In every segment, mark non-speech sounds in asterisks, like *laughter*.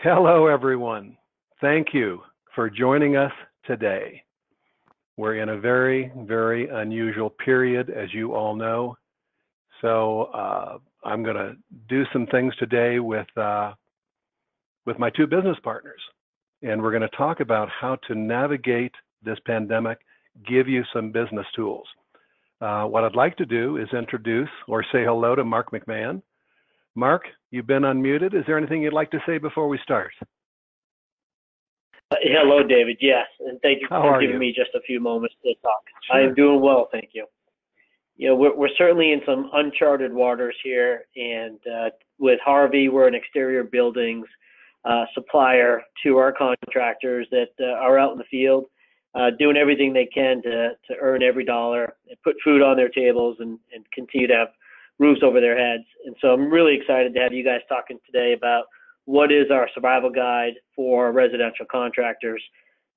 Hello, everyone. Thank you for joining us today. We're in a very, very unusual period, as you all know. So uh, I'm going to do some things today with uh, with my two business partners, and we're going to talk about how to navigate this pandemic, give you some business tools. Uh, what I'd like to do is introduce or say hello to Mark McMahon. Mark, you've been unmuted. Is there anything you'd like to say before we start? Uh, hello, David. Yes, and thank you How for giving you? me just a few moments to talk. Sure. I am doing well, thank you. You know, we're, we're certainly in some uncharted waters here, and uh, with Harvey, we're an exterior buildings uh, supplier to our contractors that uh, are out in the field, uh, doing everything they can to to earn every dollar, and put food on their tables, and and continue to have roofs over their heads. And so I'm really excited to have you guys talking today about what is our survival guide for residential contractors.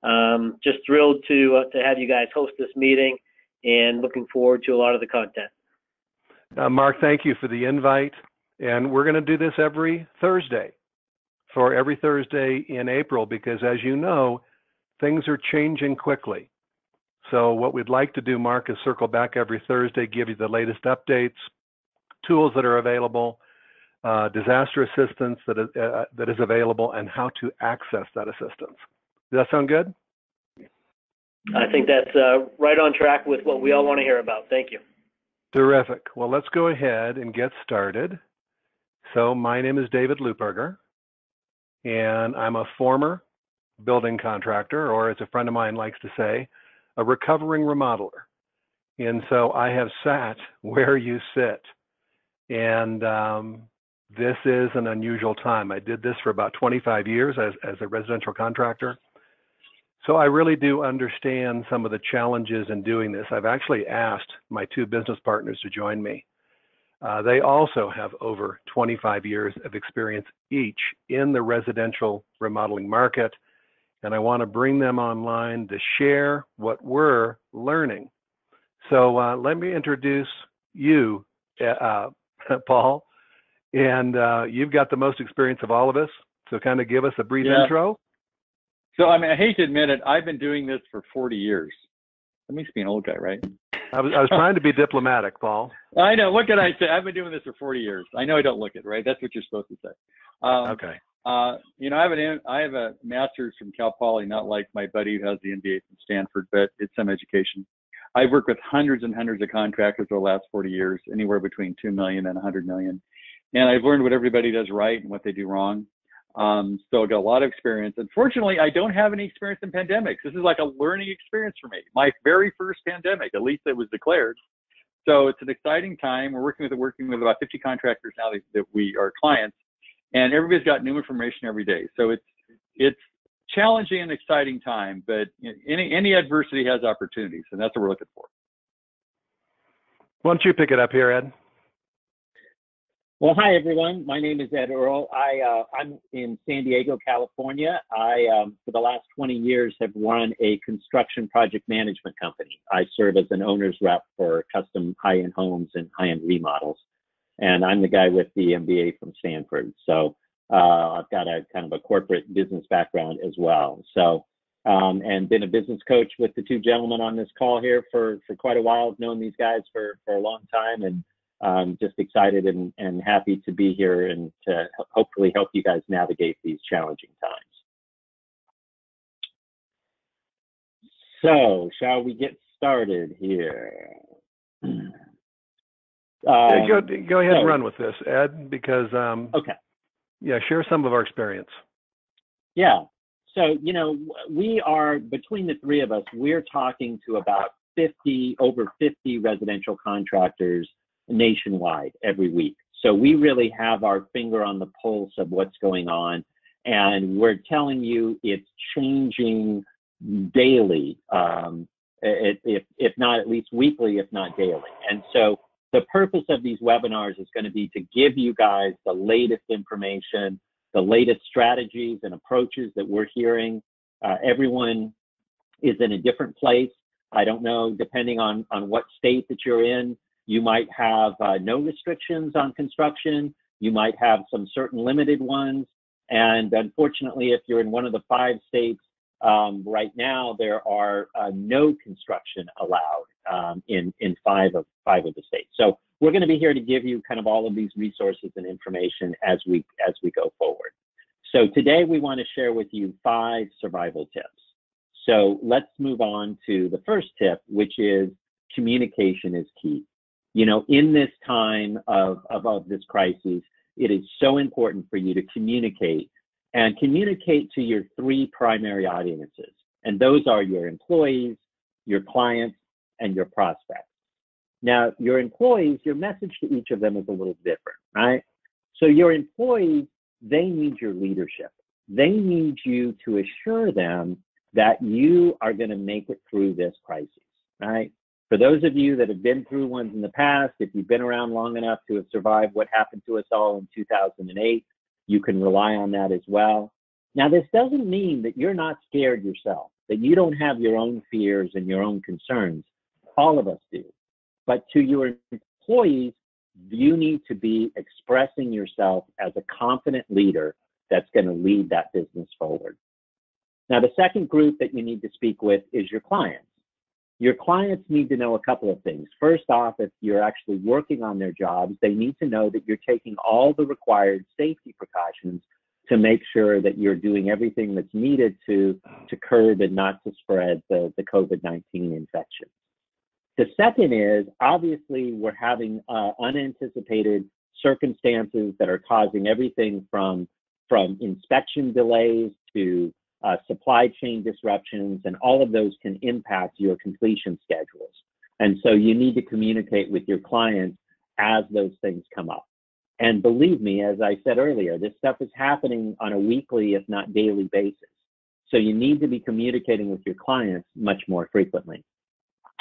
Um, just thrilled to uh, to have you guys host this meeting, and looking forward to a lot of the content. Uh, Mark, thank you for the invite. And we're going to do this every Thursday for every Thursday in April because, as you know, things are changing quickly. So, what we'd like to do, Mark, is circle back every Thursday, give you the latest updates, tools that are available, uh, disaster assistance that is, uh, that is available, and how to access that assistance. Does that sound good? I think that's uh, right on track with what we all want to hear about. Thank you. Terrific. Well, let's go ahead and get started. So, my name is David Lupberger, and I'm a former building contractor, or as a friend of mine likes to say, a recovering remodeler. And so I have sat *laughs* where you sit. And um, this is an unusual time. I did this for about 25 years as, as a residential contractor. So I really do understand some of the challenges in doing this. I've actually asked my two business partners to join me. Uh, they also have over 25 years of experience each in the residential remodeling market. And I want to bring them online to share what we're learning. So uh, let me introduce you, uh, *laughs* Paul. And uh, you've got the most experience of all of us. So kind of give us a brief Yeah. intro. So I mean, I hate to admit it, I've been doing this for 40 years. That makes me an old guy, right? I was, I was trying to be diplomatic, Paul. *laughs* I know. What can I say? I've been doing this for 40 years. I know I don't look it, right? That's what you're supposed to say. Um, Okay. uh, you know, I have an I have a master's from Cal Poly, not like my buddy who has the MBA from Stanford, but it's some education. I've worked with hundreds and hundreds of contractors over the last 40 years, anywhere between 2 million and 100 million. And I've learned what everybody does right and what they do wrong. Um, so I got a lot of experience. Unfortunately, I don't have any experience in pandemics. This is like a learning experience for me. My very first pandemic, at least it was declared. So it's an exciting time. We're working with working with about 50 contractors now that, that we are clients, and everybody's got new information every day. So it's it's challenging and exciting time, but any any adversity has opportunities, and that's what we're looking for. Why don't you pick it up here, Ed? Well, hi everyone. My name is Ed Earl. I uh, I'm in San Diego, California. I um, for the last 20 years have run a construction project management company. I serve as an owner's rep for custom high-end homes and high-end remodels, and I'm the guy with the MBA from Stanford. So uh, I've got a kind of a corporate business background as well. So um, and been a business coach with the two gentlemen on this call here for for quite a while. I've known these guys for for a long time and um, just excited and, and happy to be here and to hopefully help you guys navigate these challenging times. So, shall we get started here? *clears throat* Yeah, go, Um, go ahead and run with this, Ed, because, um, Okay. Yeah, share some of our experience. Yeah. So, you know, we are, between the three of us, we're talking to about 50, over 50 residential contractors nationwide every week. So we really have our finger on the pulse of what's going on. And we're telling you it's changing daily, um, if, if, if not at least weekly, if not daily. And so the purpose of these webinars is going to be to give you guys the latest information, the latest strategies and approaches that we're hearing. Uh, everyone is in a different place. I don't know, depending on, on what state that you're in, you might have uh, no restrictions on construction. You might have some certain limited ones. And unfortunately, if you're in one of the five states um, right now, there are uh, no construction allowed um, in in five of five of the states. So we're going to be here to give you kind of all of these resources and information as we as we go forward. So today we want to share with you five survival tips. So let's move on to the first tip, which is communication is key. You know, in this time of, of, of this crisis, it is so important for you to communicate and communicate to your three primary audiences. And those are your employees, your clients, and your prospects. Now, your employees, your message to each of them is a little different, right? So your employees, they need your leadership. They need you to assure them that you are going to make it through this crisis, right? For those of you that have been through ones in the past, if you've been around long enough to have survived what happened to us all in 2008, you can rely on that as well. Now, this doesn't mean that you're not scared yourself, that you don't have your own fears and your own concerns. All of us do. But to your employees, you need to be expressing yourself as a confident leader that's going to lead that business forward. Now, the second group that you need to speak with is your clients. Your clients need to know a couple of things. First off, if you're actually working on their jobs, they need to know that you're taking all the required safety precautions to make sure that you're doing everything that's needed to, to curb and not to spread the, the COVID 19 infection. The second is obviously we're having uh, unanticipated circumstances that are causing everything from from inspection delays to uh, supply chain disruptions, and all of those can impact your completion schedules. And so you need to communicate with your clients as those things come up. And believe me, as I said earlier, this stuff is happening on a weekly, if not daily basis. So you need to be communicating with your clients much more frequently.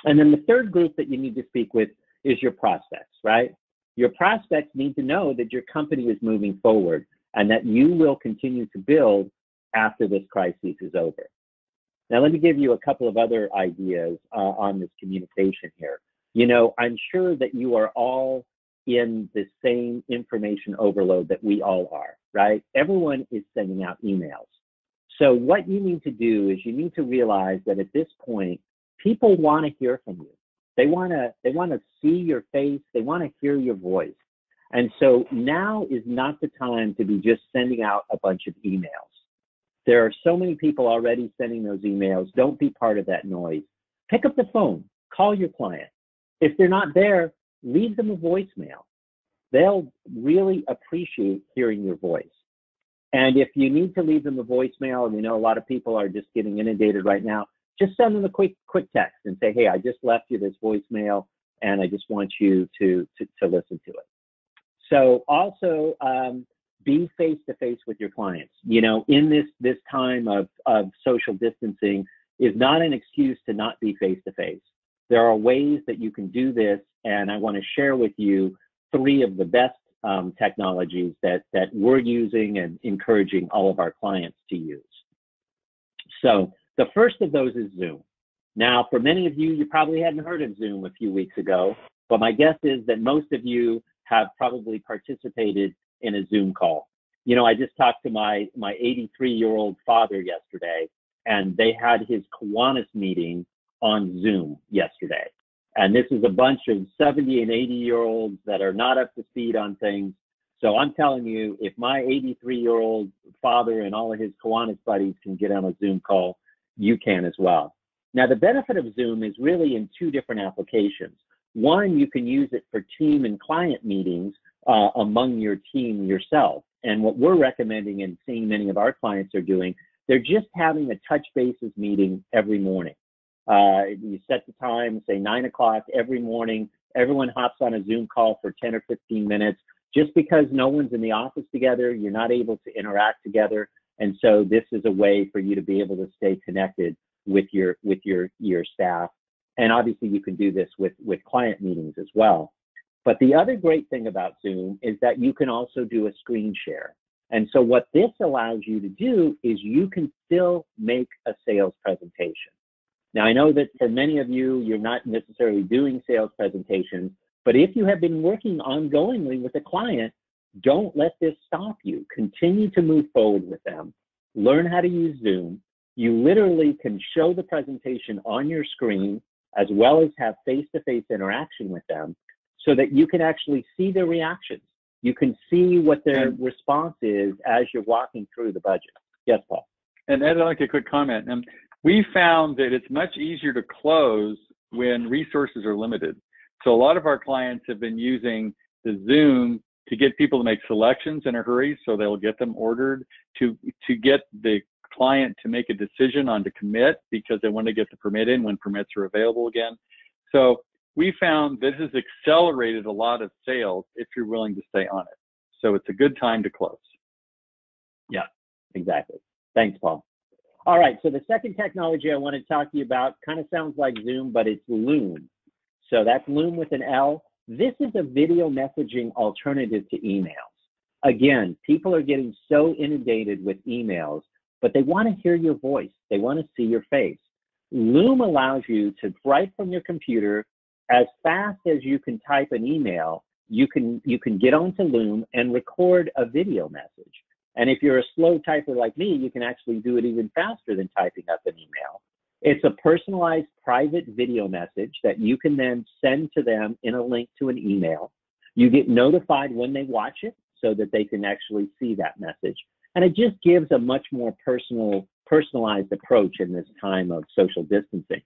And then the third group that you need to speak with is your prospects, right? Your prospects need to know that your company is moving forward and that you will continue to build after this crisis is over. Now, let me give you a couple of other ideas uh, on this communication here. You know, I'm sure that you are all in the same information overload that we all are, right? Everyone is sending out emails. So, what you need to do is you need to realize that at this point, people want to hear from you. They want to they want to see your face. They want to hear your voice. And so now is not the time to be just sending out a bunch of emails. There are so many people already sending those emails. Don't be part of that noise. Pick up the phone, call your client. If they're not there, leave them a voicemail. They'll really appreciate hearing your voice. And if you need to leave them a voicemail, and we know a lot of people are just getting inundated right now, just send them a quick quick text and say, "Hey, I just left you this voicemail, and I just want you to to, to listen to it." So also um, be face to face with your clients. You know, in this this time of of social distancing is not an excuse to not be face to face. There are ways that you can do this, and I want to share with you three of the best um, technologies that that we're using and encouraging all of our clients to use. So the first of those is Zoom. Now, for many of you, you probably hadn't heard of Zoom a few weeks ago, but my guess is that most of you have probably participated in a Zoom call. You know, I just talked to my my 83 year old father yesterday, and they had his Kiwanis meeting on Zoom yesterday. And this is a bunch of 70 and 80 year olds that are not up to speed on things. So I'm telling you, if my 83 year old father and all of his Kiwanis buddies can get on a Zoom call, you can as well. Now, the benefit of Zoom is really in two different applications. One, you can use it for team and client meetings uh, among your team yourself. And what we're recommending and seeing many of our clients are doing, they're just having a touch bases meeting every morning. Uh, you set the time, say nine o'clock every morning. Everyone hops on a Zoom call for 10 or 15 minutes. Just because no one's in the office together, you're not able to interact together. And so this is a way for you to be able to stay connected with your with your your staff. And obviously you can do this with with client meetings as well. But the other great thing about Zoom is that you can also do a screen share. And so what this allows you to do is you can still make a sales presentation. Now, I know that for many of you, you're not necessarily doing sales presentations, but if you have been working ongoingly with a client, Don't let this stop you. Continue to move forward with them. Learn how to use Zoom. You literally can show the presentation on your screen as well as have face-to-face interaction with them so that you can actually see their reactions. You can see what their response is as you're walking through the budget. Yes, Paul. And Ed, I'd like a quick comment. And we found that it's much easier to close when resources are limited. So a lot of our clients have been using the Zoom to get people to make selections in a hurry so they'll get them ordered to to get the client to make a decision on to commit because they want to get the permit in when permits are available again. So we found this has accelerated a lot of sales if you're willing to stay on it. So it's a good time to close. Yeah, exactly. Thanks, Paul. All right, so the second technology I want to talk to you about kind of sounds like Zoom, but it's Loom. So that's Loom with an L. This is a video messaging alternative to emails. Again, people are getting so inundated with emails, but they want to hear your voice. They want to see your face. Loom allows you to write from your computer as fast as you can type an email. You can you can get onto Loom and record a video message. And if you're a slow typer like me, you can actually do it even faster than typing up an email. It's a personalized private video message that you can then send to them in a link to an email. You get notified when they watch it so that they can actually see that message. And it just gives a much more personal, personalized approach in this time of social distancing.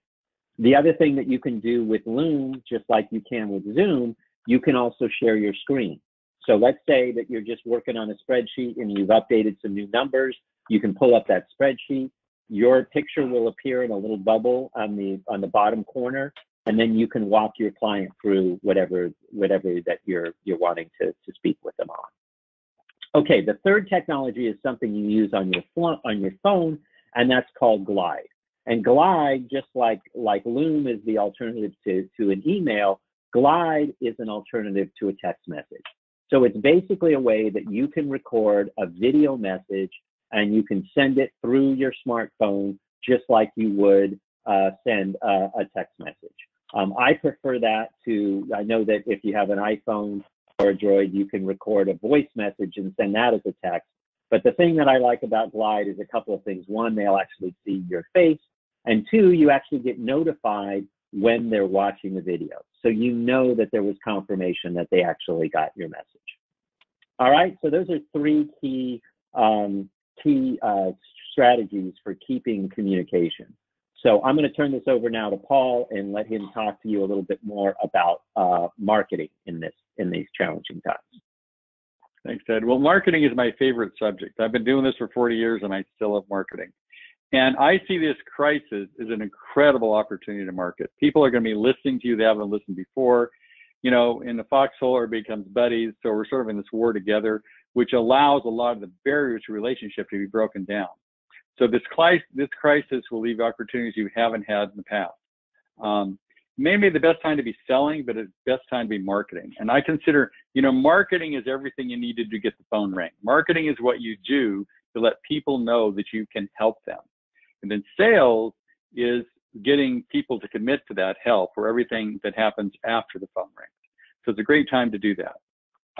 The other thing that you can do with Loom, just like you can with Zoom, you can also share your screen. So let's say that you're just working on a spreadsheet and you've updated some new numbers. You can pull up that spreadsheet. Your picture will appear in a little bubble on the on the bottom corner, and then you can walk your client through whatever whatever that you're you're wanting to, to speak with them on. Okay, the third technology is something you use on your on your phone, and that's called Glide. And Glide, just like like Loom is the alternative to, to an email, Glide is an alternative to a text message. So it's basically a way that you can record a video message and you can send it through your smartphone just like you would uh, send a, a, text message. Um, I prefer that to, I know that if you have an iPhone or a Droid, you can record a voice message and send that as a text. But the thing that I like about Glide is a couple of things. One, they'll actually see your face. And two, you actually get notified when they're watching the video. So you know that there was confirmation that they actually got your message. All right, so those are three key um, key uh, strategies for keeping communication. So I'm going to turn this over now to Paul and let him talk to you a little bit more about uh, marketing in this in these challenging times. Thanks, Ed. Well, marketing is my favorite subject. I've been doing this for 40 years and I still love marketing. And I see this crisis as an incredible opportunity to market. People are going to be listening to you. They haven't listened before. You know, in the foxhole, everybody becomes buddies. So we're sort of in this war together, which allows a lot of the barriers to relationship to be broken down. So this, this crisis will leave opportunities you haven't had in the past. Um, maybe the best time to be selling, but it's best time to be marketing. And I consider, you know, marketing is everything you need to do to get the phone ring. Marketing is what you do to let people know that you can help them. And then sales is getting people to commit to that help or everything that happens after the phone rings. So it's a great time to do that.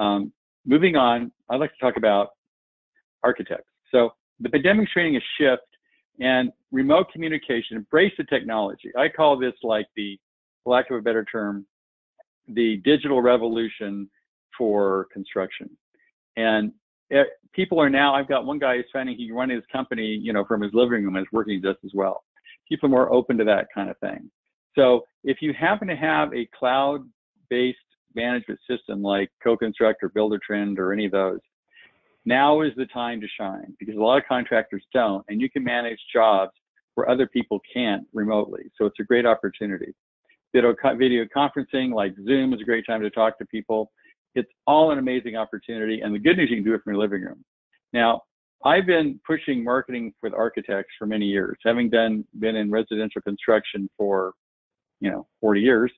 Um, moving on, I'd like to talk about architects. So the pandemic training a shift and remote communication, embrace the technology. I call this like the, lack of a better term, the digital revolution for construction. And it, people are now, I've got one guy who's finding he running his company, you know, from his living room and is working just as well. People are more open to that kind of thing. So if you happen to have a cloud-based management system like CoConstruct or Buildertrend or any of those, now is the time to shine because a lot of contractors don't, and you can manage jobs where other people can't remotely. So it's a great opportunity. Video, video conferencing like Zoom is a great time to talk to people it's all an amazing opportunity. And the good news, you can do it from your living room. Now, I've been pushing marketing with architects for many years, having done been in residential construction for, you know, 40 years.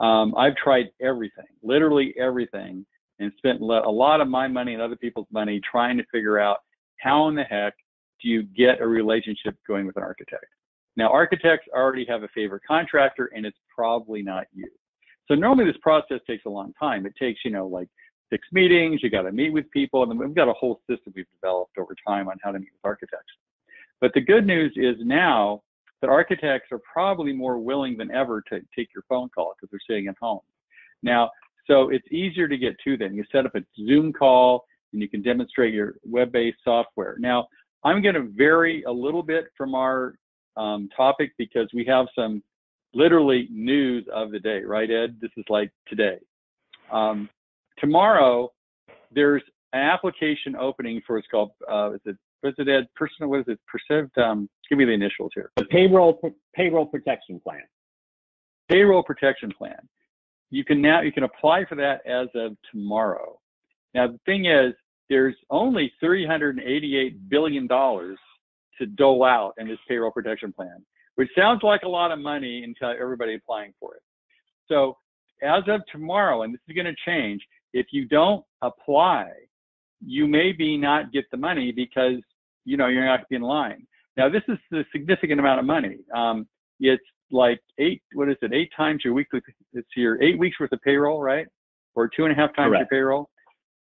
Um, I've tried everything, literally everything, and spent a lot of my money and other people's money trying to figure out how in the heck do you get a relationship going with an architect. Now, architects already have a favorite contractor, and it's probably not you. So normally this process takes a long time. It takes, you know, like six meetings, you got to meet with people, and we've got a whole system we've developed over time on how to meet with architects. But the good news is now that architects are probably more willing than ever to take your phone call because they're sitting at home. Now, so it's easier to get to them. You set up a Zoom call and you can demonstrate your web-based software. Now, I'm going to vary a little bit from our um, topic because we have some literally news of the day, right, Ed? This is like today. Um, tomorrow, there's an application opening for it's called uh, is it what's it Ed? Personal what is it? Perceived um, give me the initials here. The payroll payroll protection plan. Payroll protection plan. You can now you can apply for that as of tomorrow. Now the thing is, there's only 388 billion dollars to dole out in this payroll protection plan, which sounds like a lot of money until everybody applying for it. So as of tomorrow, and this is going to change, if you don't apply, you maybe not get the money because you know you're not going to be in line. Now this is a significant amount of money. Um, it's like eight, what is it, eight times your weekly, it's your eight weeks worth of payroll, right? Or two and a half times Correct. your payroll.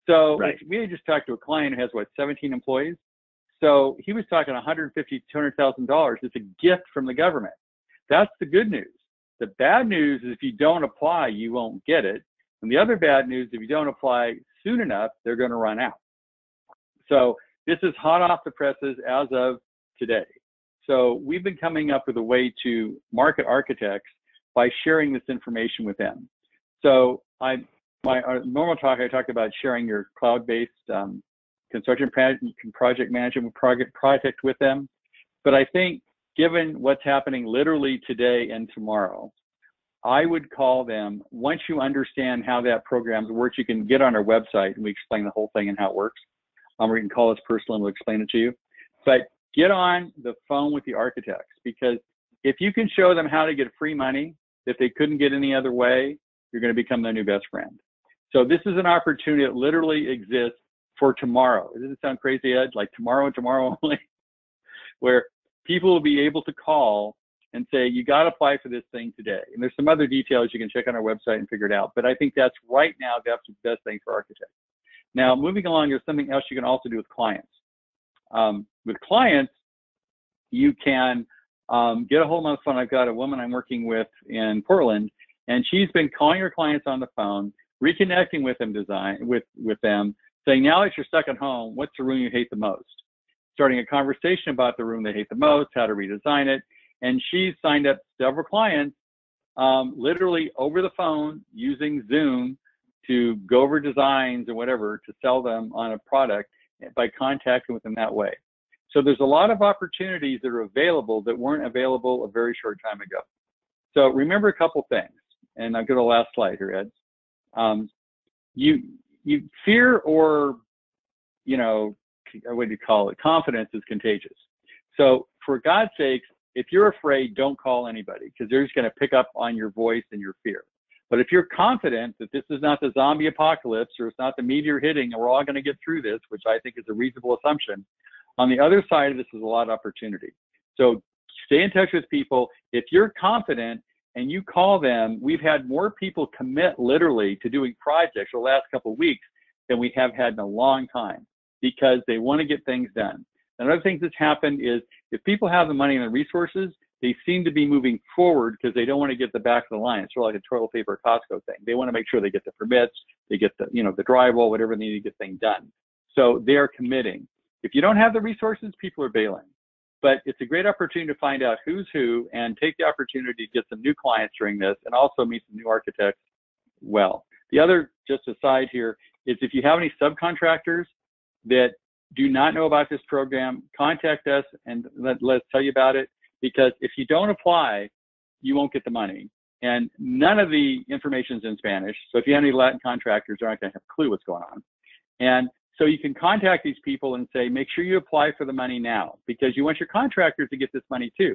So right. we just talked to a client who has what, 17 employees. So he was talking 150, 200,000 dollars. It's a gift from the government. That's the good news. The bad news is if you don't apply, you won't get it. And the other bad news, if you don't apply soon enough, they're going to run out. So this is hot off the presses as of today. So we've been coming up with a way to market architects by sharing this information with them. So I, my normal talk, I talked about sharing your cloud-based um, construction project management project project with them. But I think given what's happening literally today and tomorrow, I would call them, once you understand how that program works, you can get on our website and we explain the whole thing and how it works. Um, or you can call us personally and we'll explain it to you. But get on the phone with the architects because if you can show them how to get free money that they couldn't get any other way, you're going to become their new best friend. So this is an opportunity that literally exists for tomorrow. Does it sound crazy, Ed? Like tomorrow and tomorrow *laughs* only, where people will be able to call and say, you got to apply for this thing today. And there's some other details you can check on our website and figure it out. But I think that's right now, that's the best thing for architects. Now, moving along, there's something else you can also do with clients. Um, with clients, you can um, get a hold of my phone. I've got a woman I'm working with in Portland, and she's been calling her clients on the phone, reconnecting with them, design with with them, saying, "Now that you're stuck at home, what's the room you hate the most?" Starting a conversation about the room they hate the most, how to redesign it, and she's signed up several clients, um, literally over the phone using Zoom to go over designs and whatever to sell them on a product by contacting with them that way. So there's a lot of opportunities that are available that weren't available a very short time ago. So remember a couple things, and I'll go to the last slide here, Ed. Um, you, you fear or, you know, what do you call it? Confidence is contagious. So for God's sakes, if you're afraid, don't call anybody because they're just going to pick up on your voice and your fear. But if you're confident that this is not the zombie apocalypse or it's not the meteor hitting and we're all going to get through this, which I think is a reasonable assumption, on the other side of this is a lot of opportunity. So stay in touch with people. If you're confident and you call them, we've had more people commit literally to doing projects the last couple of weeks than we have had in a long time because they want to get things done. Another thing that's happened is if people have the money and the resources, they seem to be moving forward because they don't want to get the back of the line. It's sort of like a toilet paper Costco thing. They want to make sure they get the permits, they get the, you know, the drywall, whatever they need to get things done. So they're committing. If you don't have the resources, people are bailing. But it's a great opportunity to find out who's who and take the opportunity to get some new clients during this and also meet some new architects well. The other, just aside here, is if you have any subcontractors that do not know about this program, contact us and let, let's tell you about it because if you don't apply, you won't get the money. And none of the information is in Spanish. So if you have any Latin contractors, they're not going to have a clue what's going on. And so you can contact these people and say, make sure you apply for the money now because you want your contractors to get this money too.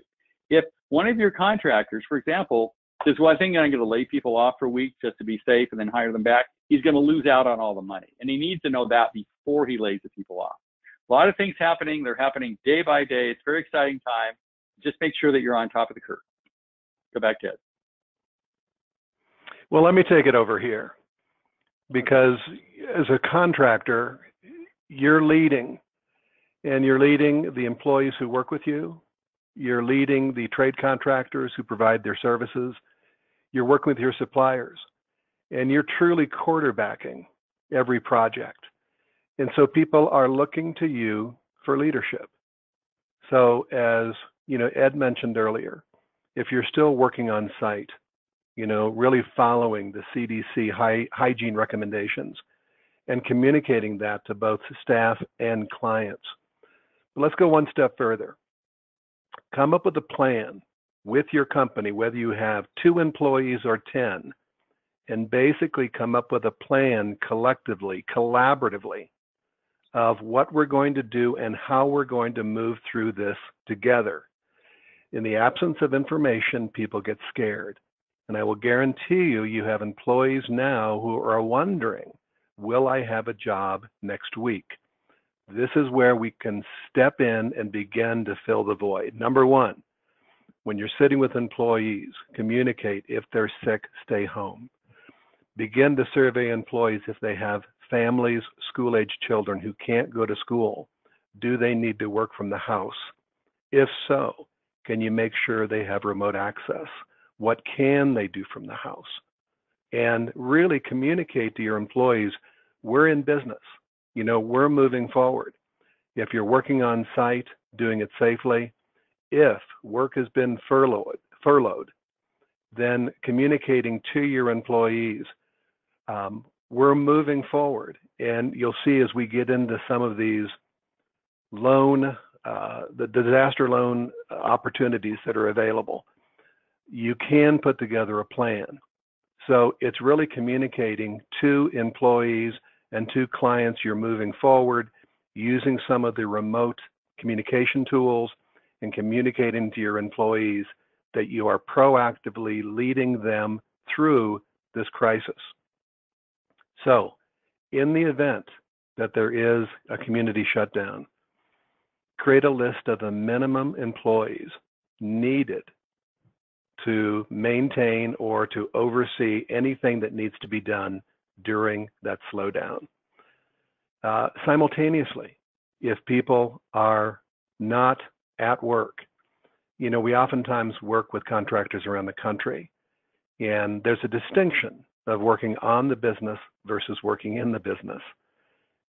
If one of your contractors, for example, says, well, I think I'm going to lay people off for a week just to be safe and then hire them back, he's going to lose out on all the money. And he needs to know that before he lays the people off. A lot of things happening. They're happening day by day. It's a very exciting time just make sure that you're on top of the curve. Go back, Ted. Well, let me take it over here. because as a contractor, you're leading and you're leading the employees who work with you. You're leading the trade contractors who provide their services. You're working with your suppliers and you're truly quarterbacking every project. And so people are looking to you for leadership. So as you know, Ed mentioned earlier, if you're still working on site, you know, really following the CDC hygiene recommendations and communicating that to both staff and clients. But let's go one step further. Come up with a plan with your company, whether you have two employees or 10, and basically come up with a plan collectively, collaboratively, of what we're going to do and how we're going to move through this together. In the absence of information, people get scared. And I will guarantee you, you have employees now who are wondering, will I have a job next week? This is where we can step in and begin to fill the void. Number one, when you're sitting with employees, communicate if they're sick, stay home. Begin to survey employees if they have families, school age children who can't go to school. Do they need to work from the house? If so, can you make sure they have remote access? What can they do from the house? And really communicate to your employees, we're in business. You know, we're moving forward. If you're working on site, doing it safely, if work has been furloughed, furloughed, then communicating to your employees, um, we're moving forward. And you'll see as we get into some of these loan, uh, the disaster loan opportunities that are available, you can put together a plan. So it's really communicating to employees and to clients you're moving forward using some of the remote communication tools and communicating to your employees that you are proactively leading them through this crisis. So, in the event that there is a community shutdown, create a list of the minimum employees needed to maintain or to oversee anything that needs to be done during that slowdown. Uh, simultaneously, if people are not at work, you know, we oftentimes work with contractors around the country, and there's a distinction of working on the business versus working in the business.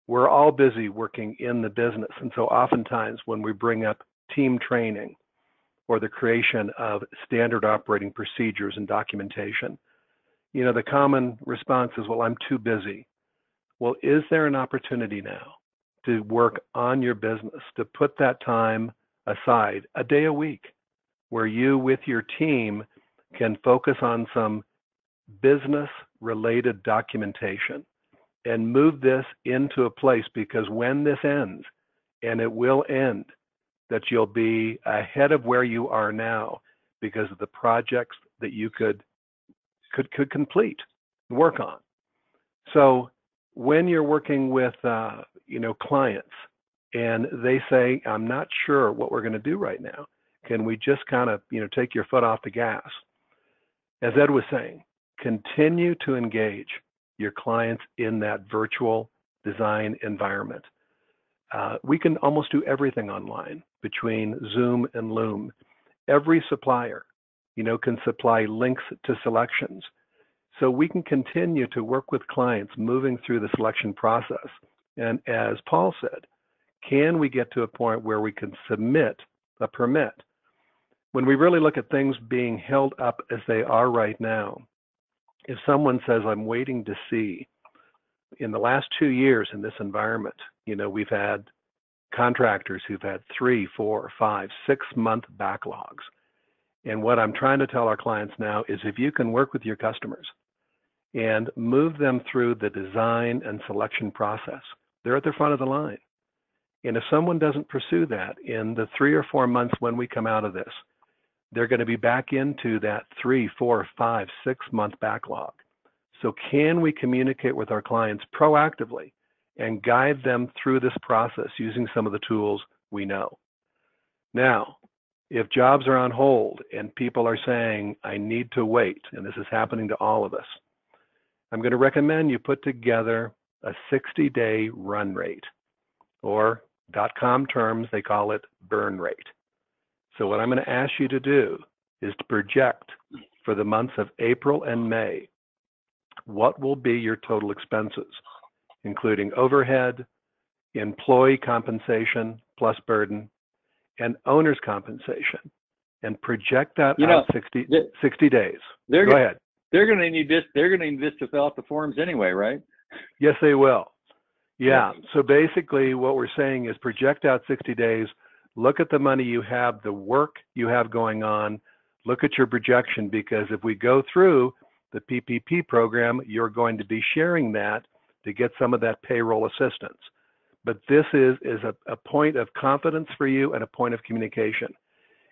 We're all busy working in the business, and so oftentimes when we bring up team training or the creation of standard operating procedures and documentation, you know, the common response is, well, I'm too busy. Well, is there an opportunity now to work on your business, to put that time aside, a day a week, where you with your team can focus on some business related documentation and move this into a place because when this ends, and it will end, that you'll be ahead of where you are now because of the projects that you could could could complete work on. So when you're working with uh, you know clients and they say, "I'm not sure what we're going to do right now. Can we just kind of you know take your foot off the gas?" As Ed was saying, continue to engage your clients in that virtual design environment. Uh, we can almost do everything online between Zoom and Loom. Every supplier you know, can supply links to selections. So we can continue to work with clients moving through the selection process. And as Paul said, can we get to a point where we can submit a permit? When we really look at things being held up as they are right now, if someone says, I'm waiting to see, in the last two years in this environment, you know, we've had contractors who've had three, four, five, six month backlogs. And what I'm trying to tell our clients now is if you can work with your customers and move them through the design and selection process, they're at the front of the line. And if someone doesn't pursue that in the three or four months when we come out of this, they're going to be back into that three, four, five, six month backlog. So, can we communicate with our clients proactively and guide them through this process using some of the tools we know? Now, if jobs are on hold and people are saying, I need to wait, and this is happening to all of us, I'm going to recommend you put together a 60 day run rate, or dot com terms, they call it burn rate. So, what I'm going to ask you to do is to project for the months of April and May what will be your total expenses, including overhead, employee compensation plus burden, and owner's compensation, and project that You out know, 60, the- 60 days. They're Go gonna, ahead. they're going to need this. They're going to need this to fill out the forms anyway, right? Yes, they will. Yeah. Yeah. So basically, what we're saying is project out 60 days, look at the money you have, the work you have going on, look at your projection, because if we go through the PPP program, you're going to be sharing that to get some of that payroll assistance. But this is, is a, a point of confidence for you and a point of communication.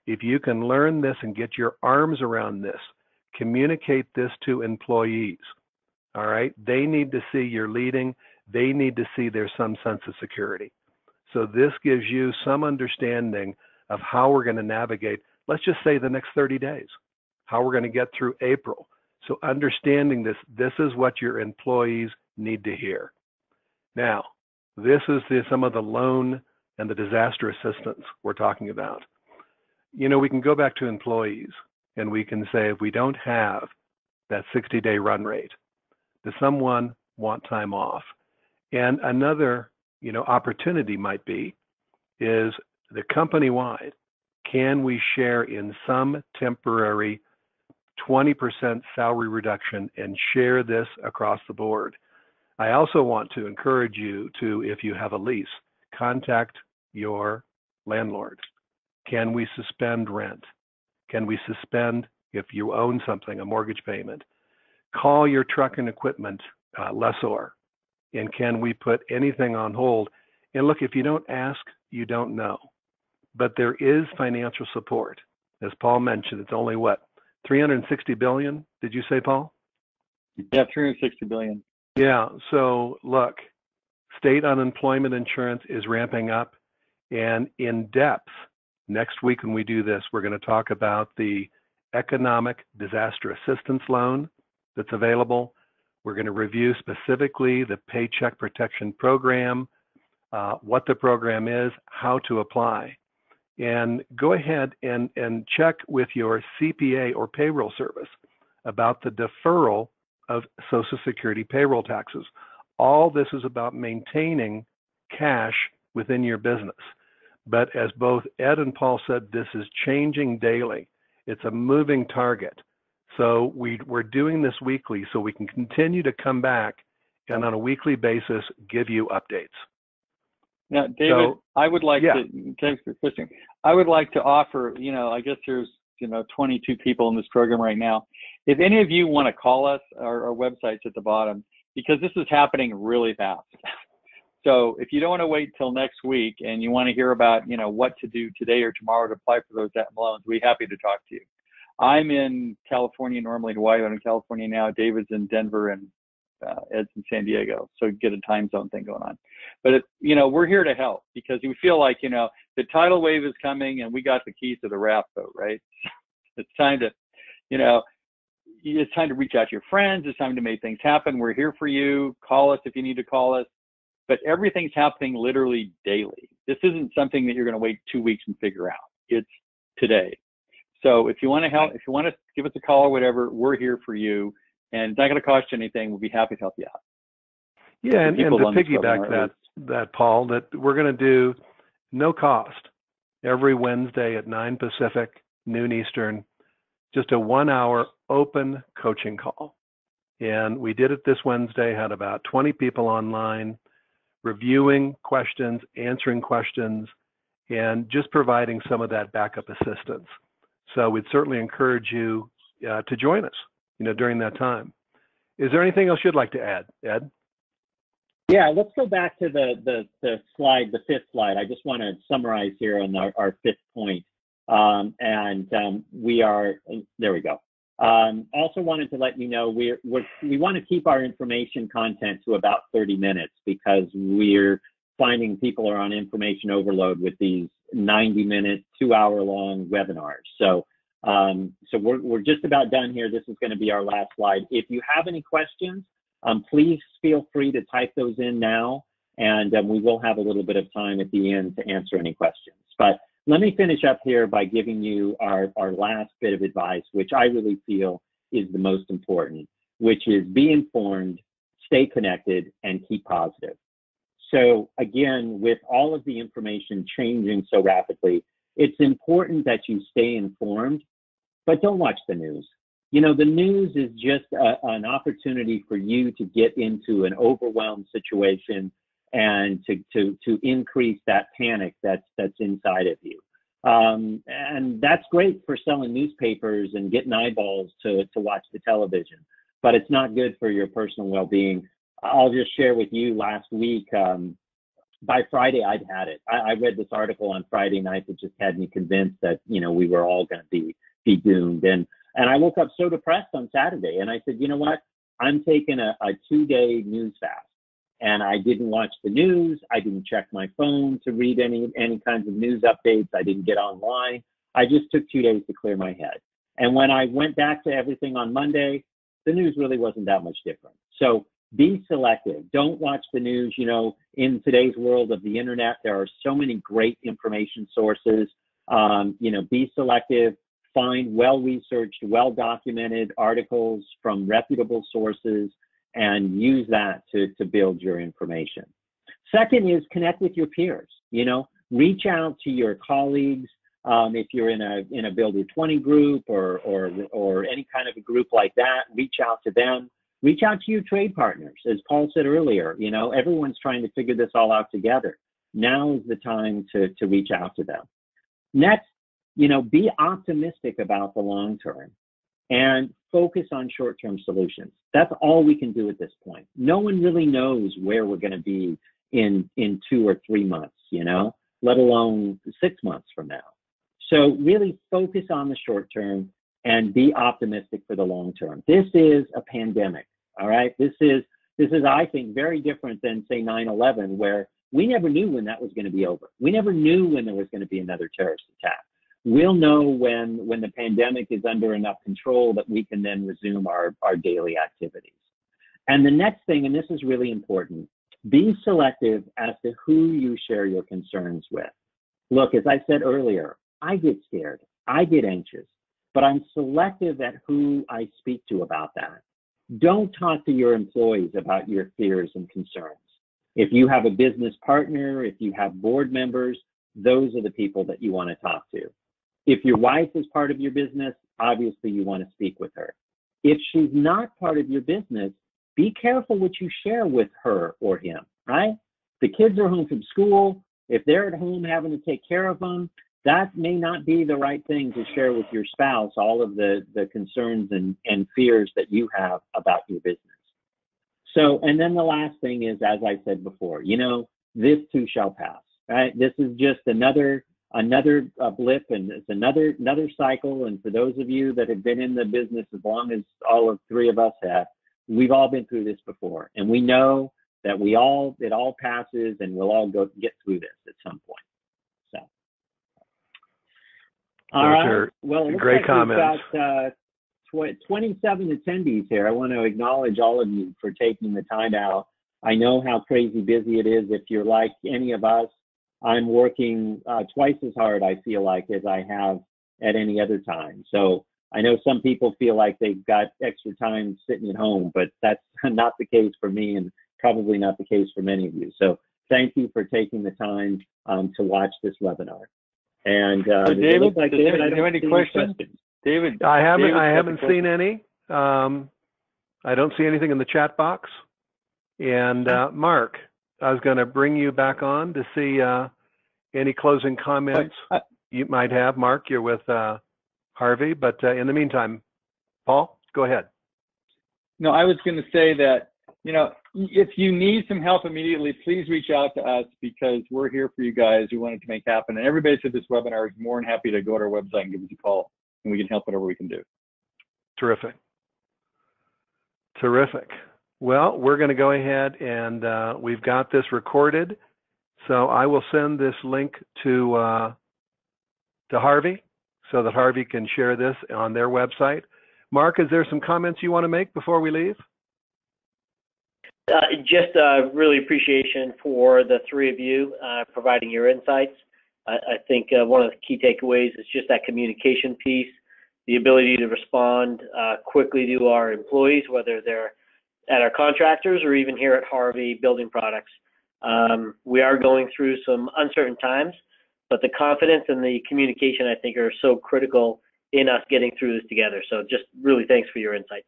If you can learn this and get your arms around this, communicate this to employees. All right. They need to see you're leading. They need to see there's some sense of security. So this gives you some understanding of how we're going to navigate, let's just say the next 30 days, how we're going to get through April. So understanding this, this is what your employees need to hear. Now, this is the, some of the loan and the disaster assistance we're talking about. You know, we can go back to employees and we can say if we don't have that 60 day run rate, does someone want time off? And another, you know, opportunity might be is the company wide. Can we share in some temporary 20% salary reduction and share this across the board? I also want to encourage you to, if you have a lease, contact your landlord. Can we suspend rent? Can we suspend if you own something, a mortgage payment? Call your truck and equipment uh, lessor and can we put anything on hold? And look, if you don't ask, you don't know. But there is financial support. As Paul mentioned, it's only what, 360 billion? Did you say, Paul? Yeah, 360 billion. Yeah. So look, state unemployment insurance is ramping up. And in depth, next week when we do this, we're going to talk about the economic disaster assistance loan that's available. We're going to review specifically the Paycheck Protection Program, uh, what the program is, how to apply. And go ahead and, and check with your CPA or payroll service about the deferral of Social Security payroll taxes. All this is about maintaining cash within your business. But as both Ed and Paul said, this is changing daily. It's a moving target. So we, we're doing this weekly so we can continue to come back and on a weekly basis give you updates. Now, David, So- I would like yeah. to thanks for listening. I would like to offer. You know, I guess there's you know 22 people in this program right now. If any of you want to call us, our, our website's at the bottom because this is happening really fast. *laughs* So if you don't want to wait till next week and you want to hear about you know what to do today or tomorrow to apply for those debt loans, we're happy to talk to you. I'm in California normally, Hawaii. I'm in California now. David's in Denver and uh, Ed's in San Diego. So get a time zone thing going on. But it, you know, we're here to help because we feel like you know the tidal wave is coming and we got the keys to the raft boat, right? *laughs* It's time to, you know, it's time to reach out to your friends. It's time to make things happen. We're here for you. Call us if you need to call us. But everything's happening literally daily. This isn't something that you're going to wait two weeks and figure out. It's today. So if you want to help, if you want to give us a call or whatever, we're here for you. And it's not going to cost you anything. We'll be happy to help you out. Yeah, and, and to on this program piggyback that, that, Paul, that we're going to do no cost every Wednesday at 9 Pacific, noon Eastern, just a one hour open coaching call. And we did it this Wednesday, had about 20 people online reviewing questions, answering questions, and just providing some of that backup assistance. So we'd certainly encourage you uh, to join us, you know, during that time. Is there anything else you'd like to add, Ed? Yeah, let's go back to the, the, the slide, the fifth slide. I just want to summarize here on our, our fifth point. Um, and um, we are, there we go. Um, also wanted to let you know we're, we're, we want to keep our information content to about 30 minutes because we're finding people are on information overload with these 90 minute, two hour long webinars. So, um, so we're, we're just about done here. This is going to be our last slide. If you have any questions, Um, please feel free to type those in now, and um, we will have a little bit of time at the end to answer any questions. But let me finish up here by giving you our, our last bit of advice, which I really feel is the most important, which is be informed, stay connected, and keep positive. So again, with all of the information changing so rapidly, it's important that you stay informed, but don't watch the news. You know, the news is just a, an opportunity for you to get into an overwhelmed situation and to, to, to increase that panic that's, that's inside of you. Um, and that's great for selling newspapers and getting eyeballs to, to watch the television, but it's not good for your personal well-being. I'll just share with you last week, um, by Friday, I'd had it. I, I, read this article on Friday night that just had me convinced that, you know, we were all going to be, be doomed. And, and I woke up so depressed on Saturday and I said, you know what? I'm taking a, a two day news fast and I didn't watch the news. I didn't check my phone to read any, any kinds of news updates. I didn't get online. I just took two days to clear my head. And when I went back to everything on Monday, the news really wasn't that much different. So be selective. Don't watch the news. You know, in today's world of the internet, there are so many great information sources. Um, you know, be selective. Find well-researched, well-documented articles from reputable sources and use that to, to build your information. Second is connect with your peers. You know, reach out to your colleagues. Um, if you're in a in a Builder 20 group or or or any kind of a group like that, reach out to them reach out to your trade partners. As Paul said earlier, you know, everyone's trying to figure this all out together. Now is the time to, to reach out to them. Next, you know, be optimistic about the long term and focus on short-term solutions. That's all we can do at this point. No one really knows where we're going to be in in two or three months, you know, let alone six months from now. So really focus on the short term and be optimistic for the long term. This is a pandemic. All right. This is this is, I think, very different than say 9/11, where we never knew when that was going to be over. We never knew when there was going to be another terrorist attack. We'll know when when the pandemic is under enough control that we can then resume our, our daily activities. And the next thing, and this is really important, be selective as to who you share your concerns with. Look, as I said earlier, I get scared, I get anxious, but I'm selective at who I speak to about that. Don't talk to your employees about your fears and concerns. If you have a business partner, if you have board members, those are the people that you want to talk to. If your wife is part of your business, obviously you want to speak with her. If she's not part of your business, be careful what you share with her or him, right? The kids are home from school. If they're at home having to take care of them, that may not be the right thing to share with your spouse all of the, the concerns and, and fears that you have about your business. So, and then the last thing is, as I said before, you know, this too shall pass, right? This is just another, another uh, blip and it's another, another cycle. And for those of you that have been in the business as long as all of three of us have, we've all been through this before. And we know that we all, it all passes and we'll all go get through this at some point. All right. well, great comments. We've got uh, tw- 27 attendees here. I want to acknowledge all of you for taking the time out. I know how crazy busy it is. If you're like any of us, I'm working uh, twice as hard, I feel like, as I have at any other time. So I know some people feel like they've got extra time sitting at home, but that's *laughs* not the case for me and probably not the case for many of you. So thank you for taking the time um, to watch this webinar. And uh, So David, like does David, I don't have any see questions? David, I haven't David's I haven't seen any. Um, I don't see anything in the chat box. And uh, Mark, I was going to bring you back on to see uh, any closing comments I- you might have. Mark, you're with uh, Harvey, but uh, in the meantime, Paul, go ahead. No, I was going to say that, you know, if you need some help immediately, please reach out to us because we're here for you guys. We want it to make happen. And everybody said this webinar is more than happy to go to our website and give us a call and we can help whatever we can do. Terrific. Terrific. Well, we're going to go ahead and uh, we've got this recorded. So I will send this link to uh, to Harvey so that Harvey can share this on their website. Mark, is there some comments you want to make before we leave? Uh, just uh, really appreciation for the three of you uh, providing your insights. I, I think uh, one of the key takeaways is just that communication piece, the ability to respond uh, quickly to our employees, whether they're at our contractors or even here at Harvey Building Products. Um, we are going through some uncertain times, but the confidence and the communication I think are so critical in us getting through this together. So just really thanks for your insights.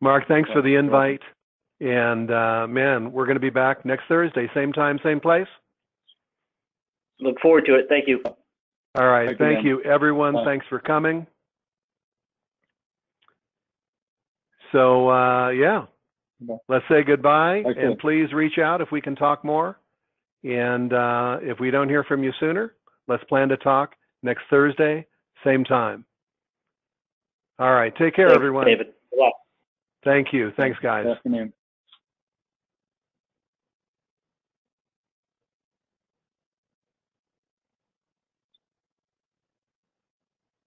Mark, thanks for the You're invite. And uh, man, we're going to be back next Thursday, same time, same place. Look forward to it. Thank you. All right. Thank you, Thank Dan. you, everyone. Bye. Thanks for coming. So, uh, yeah, Bye. let's say goodbye Okay. and please reach out if we can talk more. And uh, if we don't hear from you sooner, let's plan to talk next Thursday, same time. All right. Take care, Thanks, everyone. David. Good. Thank you. Thanks, guys. Good afternoon.